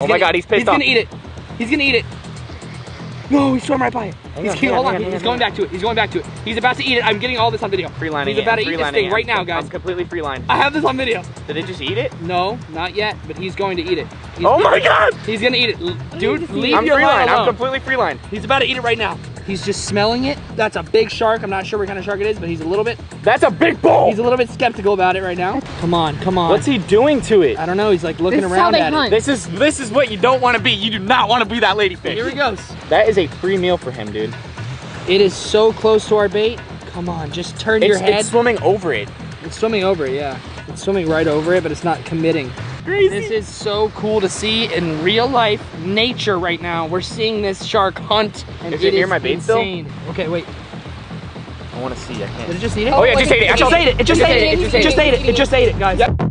Oh my god, he's pissed He's off. He's gonna eat it. He's gonna eat it. No, he swam right by it. Hang He's on, hold on, on. on, He's going back to it. He's going back to it. He's about to eat it. I'm getting all this on video. Freelining He's about to eat this thing right now, I'm guys. completely freelined. I have this on video. Did it just eat it? No, not yet, but he's going to eat it. He's, Oh my god! He's gonna eat it. Dude, leave I'm your line freelined. I'm alone. completely freelined. He's about to eat it right now. He's just smelling it. That's a big shark. I'm not sure what kind of shark it is, but he's a little bit That's a big bull. he's a little bit skeptical about it right now. Come on, come on. What's he doing to it? I don't know. He's like looking This is how around they at hunt. it. This is this is what you don't want to be. You do not want to be that ladyfish. Here he goes. That is a free meal for him, dude. It is so close to our bait. Come on, just turn your head. it's swimming over it. It's swimming over it, yeah. It's swimming right over it, but it's not committing. Crazy. This is so cool to see in real life nature right now. We're seeing this shark hunt, and Is it near is my bait still? insane. Okay, wait. I want to see. I Did can't. it just eat it? Oh yeah, it just ate it. It just ate it. It just ate it. It just ate it. It just ate it, guys. Yep.